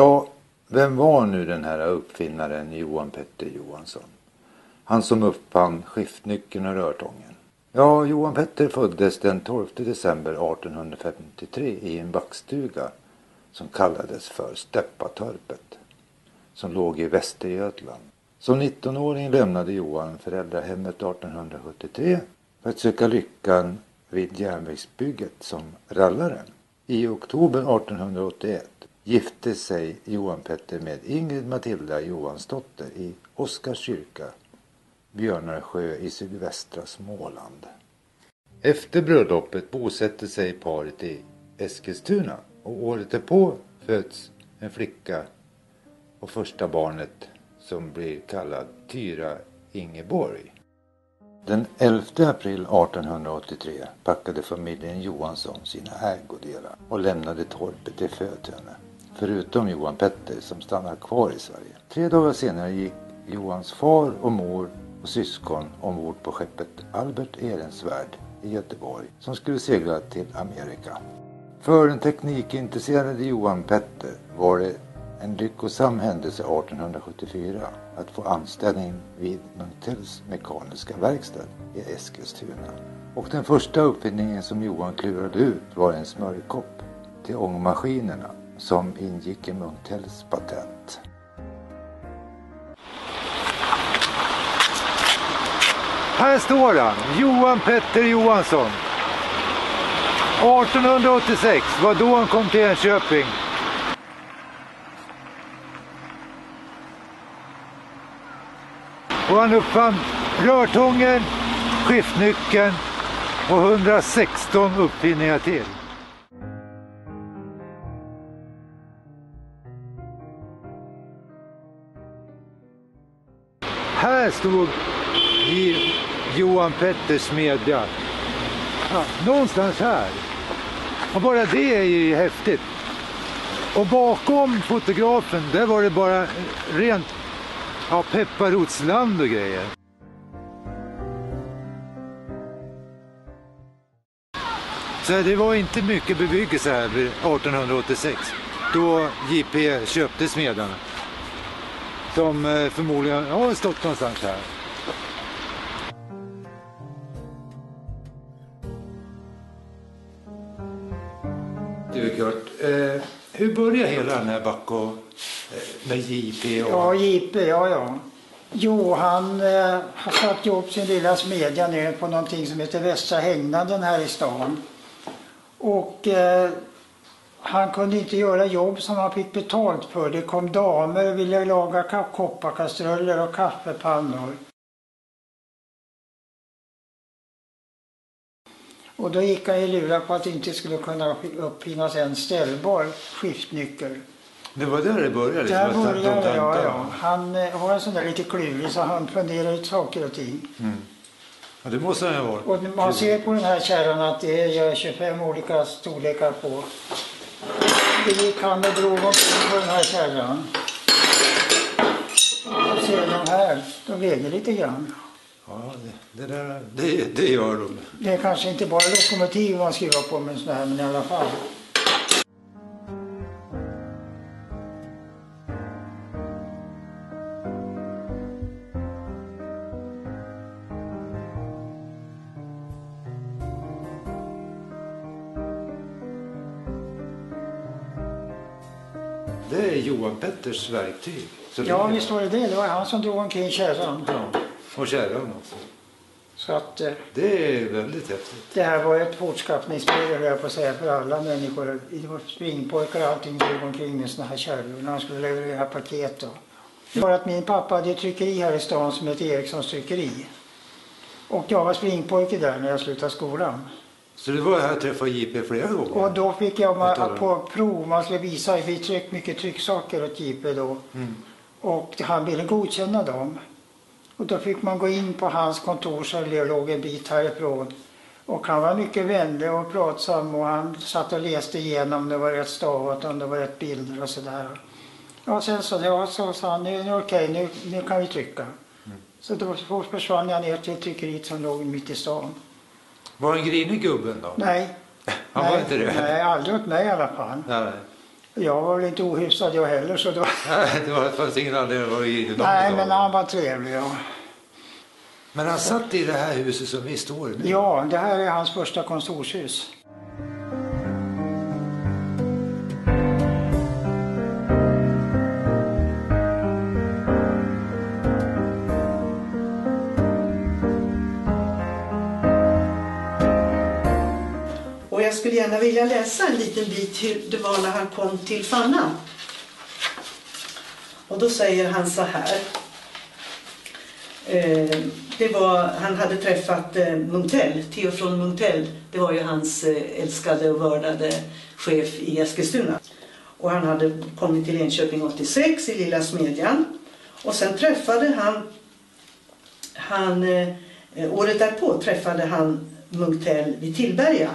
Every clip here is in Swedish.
Ja, vem var nu den här uppfinnaren Johan Petter Johansson? Han som uppfann skiftnyckeln och rörtången. Ja, Johan Petter föddes den 12 december 1853 i en backstuga som kallades för Steppatorpet som låg i Västergötland. Som 19-åring lämnade Johan föräldrahemmet 1873 för att söka lyckan vid järnvägsbygget som rallare. I oktober 1881 gifte sig Johan Petter med Ingrid Matilda Johansdotter i Oskars kyrka, Björnarsjö i sydvästra Småland. Efter bröllopet bosätter sig paret i Eskilstuna och året därpå föds en flicka och första barnet som blir kallad Tyra Ingeborg. Den 11 april 1883 packade familjen Johansson sina ägodelar och lämnade torpet i Fötöne. Förutom Johan Petter som stannar kvar i Sverige. Tre dagar senare gick Johans far och mor och syskon ombord på skeppet Albert Ehrensvärd i Göteborg som skulle segla till Amerika. För den teknikintresserade Johan Petter var det en lyckosam händelse 1874 att få anställning vid Munktells mekaniska verkstad i Eskilstuna. Och den första uppfinningen som Johan klurade ut var en smörjkopp till ångmaskinerna som ingick i Munktells patent. Här står han, Johan Petter Johansson. 1886 var då han kom till Enköping. Och han uppfann rörtången, skiftnyckeln och 116 uppfinningar till. Här stod Johan Petters smedja. Ja, någonstans här. Och bara det är ju häftigt. Och bakom fotografen, där var det bara rent ja, pepparrotsland och grejer. Så det var inte mycket bebyggelse här 1886 då JP köpte smedarna. Som eh, förmodligen har stått någonstans här. Du Kurt, eh, hur började hela den här Backo eh, med JP? Och... Ja, JP, ja ja. Jo, han eh, har satt ihop sin lilla smedja ner på någonting som heter Västra hängnaden här i stan. Och eh, han kunde inte göra jobb som han fick betalt för. Det kom damer och ville laga kopparkastruller och kaffepannor. Och då gick han i lura på att det inte skulle kunna uppfinnas en ställbar skiftnyckel. Det var där det började? Där började det, ja, ja. Han eh, var en sån där lite klurig så han funderade ut saker och ting. Mm. Ja, det måste han ha varit. Och man ser på den här kärran att det är 25 olika storlekar på. Det gick han och drog omkring på den här kärran. Och ser de här, de väger lite grann. Ja, det, det, där, det, det gör de. Det är kanske inte bara lokomotiv man skruvar på med sån här, men i alla fall. Det är Johan Petters verktyg. Så Ja, det- visst var det det. Det var han som drog omkring kärran. Ja, och kärran också. Så att eh, Det är väldigt häftigt. det här var ett fortskaffningsmedel, jag på att säga, för alla människor. Det var springpojkar och allting drog omkring med såna här kärror när de skulle leverera paket. Då. Det var att min pappa hade ett tryckeri här i stan som hette Erikssons tryckeri. Och jag var springpojke där när jag slutade skolan. Så det var här jag träffade JP flera gånger. Och då fick jag Jag talar ma- på prov, man skulle visa, vi tryckte mycket trycksaker åt JP då. Mm. Och han ville godkänna dem. Och då fick man gå in på hans kontor som låg en bit härifrån. Och han var mycket vänlig och pratsam och han satt och läste igenom om det var rätt stavat, om det var rätt bilder och sådär. Ja, sen så, ja, så sa han, nu det okej, nu, nu kan vi trycka. Mm. Så då försvann jag ner till tryckeriet som låg mitt i stan. Var han grinig gubben då? Nej. Han nej, var inte det? Nej, aldrig åt mig i alla fall. Nej. Jag var väl inte ohyfsad jag heller så då... Nej, det fanns ingen anledning att vara i Nej, men han var trevlig. Ja. Men han satt i det här huset som vi står i nu? Ja, det här är hans första kontorshus. Jag skulle gärna vilja läsa en liten bit hur det var när han kom till Fanna. Och då säger han så här. Eh, det var, han hade träffat eh, Munktell, Theo från Munktell. Det var ju hans eh, älskade och vördade chef i Eskilstuna. Och han hade kommit till Enköping 86 i Lilla Smedjan. Och sen träffade han, han eh, året därpå träffade han Munktell vid Tillberga.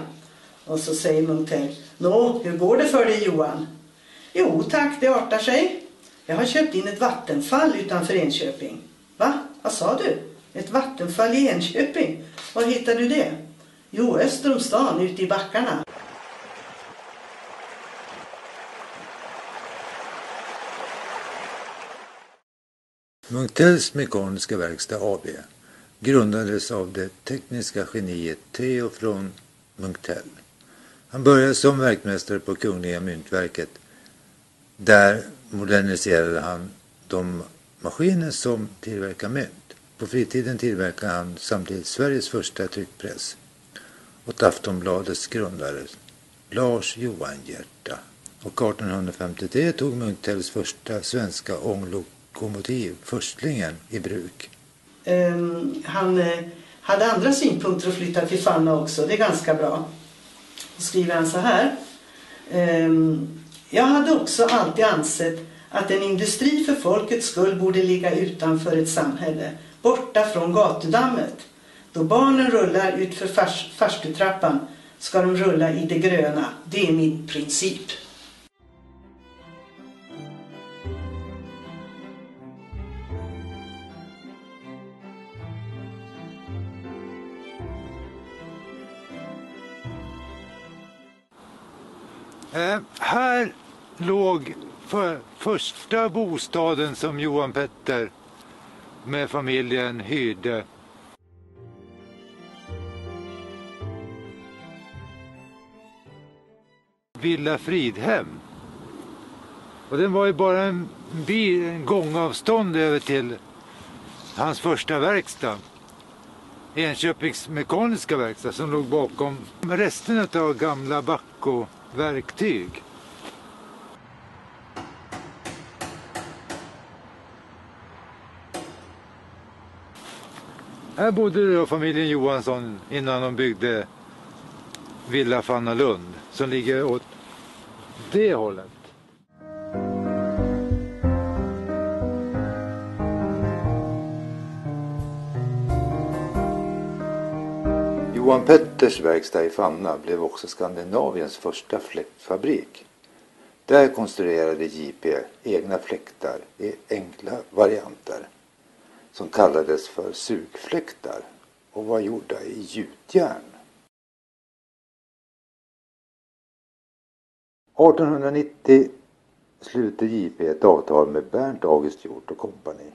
Och så säger Munktell, Nå, hur går det för dig Johan? Jo tack, det artar sig. Jag har köpt in ett vattenfall utanför Enköping. Va? Vad sa du? Ett vattenfall i Enköping? Var hittade du det? Jo, öster om stan, ute i backarna. Munktells Mekaniska Verkstad AB grundades av det tekniska geniet Theo från Munktell. Han började som verkmästare på Kungliga Myntverket. Där moderniserade han de maskiner som tillverkar mynt. På fritiden tillverkade han samtidigt Sveriges första tryckpress åt Aftonbladets grundare Lars Johan Hierta. Och 1853 tog Munktells första svenska ånglokomotiv, Förstlingen, i bruk. Um, han eh, hade andra synpunkter och flyttade till Fanna också. Det är ganska bra. Då skriver han så här. Ehm, jag hade också alltid ansett att en industri för folkets skull borde ligga utanför ett samhälle, borta från gatudammet. Då barnen rullar utför farstutrappan ska de rulla i det gröna. Det är min princip. Eh, här låg för första bostaden som Johan Petter med familjen hyrde. Villa Fridhem. Och den var ju bara en, bil, en gångavstånd över till hans första verkstad. Enköpings mekaniska verkstad som låg bakom resten av gamla verktyg. Här bodde då familjen Johansson innan de byggde Villa Fanna Lund som ligger åt det hållet. Johan Petters verkstad i Fanna blev också Skandinaviens första fläktfabrik. Där konstruerade JP egna fläktar i enkla varianter som kallades för sugfläktar och var gjorda i gjutjärn. 1890 sluter JP ett avtal med Bernt August Hjort och kompani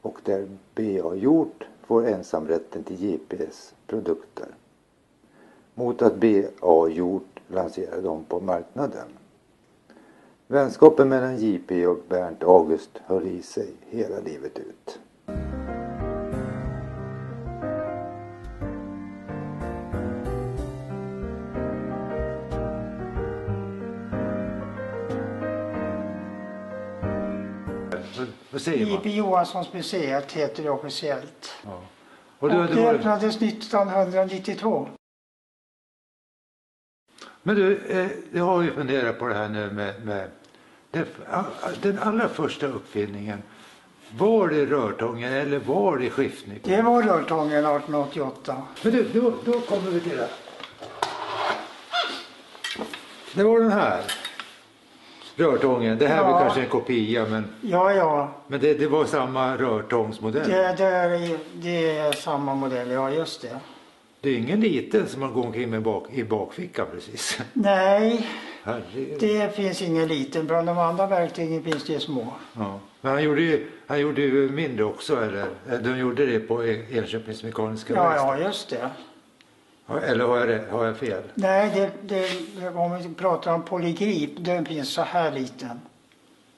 och där BA Hjort får ensamrätten till JPs produkter mot att BA Hjort lanserar dem på marknaden. Vänskapen mellan JP och Bernt August höll i sig hela livet ut. Vad säger man? J.P. Johanssons museet heter det officiellt. Ja. Och, Och du, det det var, öppnades 1992. men du, eh, jag har ju funderat på det här nu med, med det, den allra första uppfinningen. Var det rörtången eller var det skiftnyckeln? Det var rörtången 1888. Men du, då, då kommer vi till det. Det var den här rörtången. Det här Ja. var kanske en kopia men, Ja, ja. men det, det var samma rörtångsmodell. Det, det, är, det är samma modell, ja just det. Det är ingen liten som man går omkring med bak, i bakfickan precis. Nej, Herregud. Det finns ingen liten. Bland de andra verktygen finns det små. Ja. Men han gjorde, ju, han gjorde ju mindre också eller? De gjorde det på E- Enköpings Mekaniska Ja, Verkstad? ja, just det. Eller har jag, har jag fel? Nej, det, det, om vi pratar om polygrip, den finns så här liten.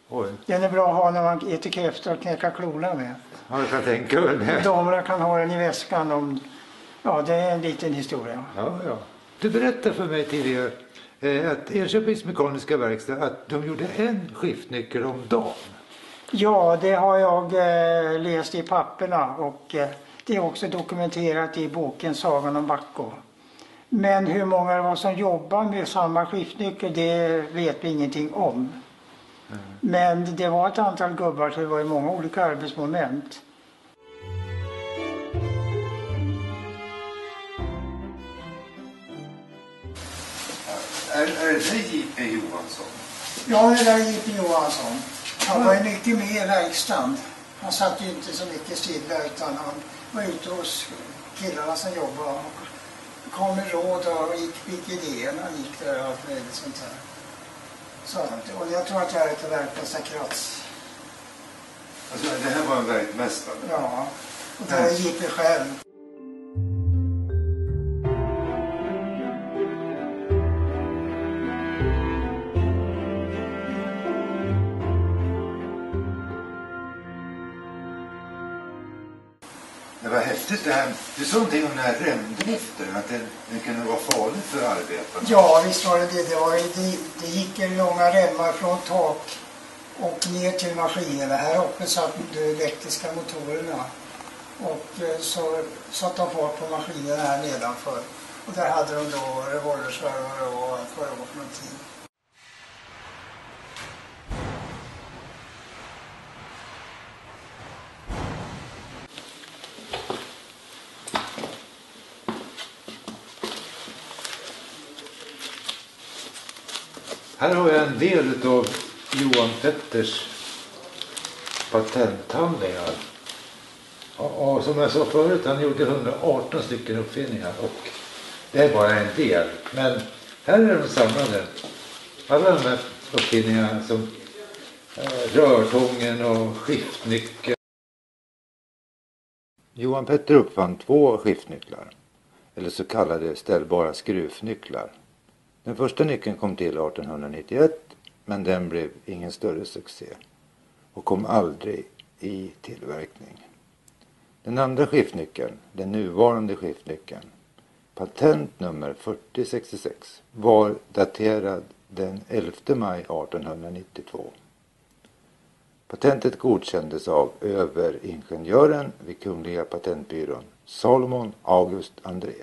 Oj. Den är bra att ha när man äter kräftor och knäcka klorna med. Ja, jag kan tänka mig det. Damerna kan ha den i väskan om... Ja, det är en liten historia. Ja, ja. Du berättade för mig tidigare eh, att Enköpings Mekaniska Verkstad att de gjorde en skiftnyckel om dagen. Ja, det har jag eh, läst i papperna och eh, det är också dokumenterat i boken Sagan om Backo. Men hur många det var som jobbar med samma skiftnyckel det vet vi ingenting om. Men det var ett antal gubbar så det var ju många olika arbetsmoment. Är, är det J.P. Johansson? Ja, det där är J.P. Johansson. Han var ju mycket med i verkstaden. Han satt ju inte så mycket stilla utan han var ute hos killarna som jobbade och kom med råd och gick, fick idéerna gick där och allt möjligt sånt där. Så, och jag tror att jag är ett verkstadskrats. Alltså, det här var en verkmästare? Ja, och det är J.P. själv. Det. Du sa någonting om den här remdriften, att den, den kunde vara farlig för arbetarna. Ja, visst var det det. Det, var, det, det gick ju långa remmar från tak och ner till maskinerna. Här uppe satt de elektriska motorerna. Och eh, så satte de fart på maskinerna här nedanför. Och där hade de då revolversvarvare och vad det var för någonting. Här har jag en del av Johan Petters patenthandlingar. Och, som jag sa förut, han gjorde 118 stycken uppfinningar och det är bara en del. Men här är de samlade. Alla de här uppfinningarna som eh, rörtången och skiftnyckeln. Johan Petter uppfann två skiftnycklar, eller så kallade ställbara skruvnycklar. Den första nyckeln kom till 1891 men den blev ingen större succé och kom aldrig i tillverkning. Den andra skiftnyckeln, den nuvarande skiftnyckeln, patent nummer 4066, var daterad den 11 maj 1892. Patentet godkändes av överingenjören vid Kungliga Patentbyrån Salomon August André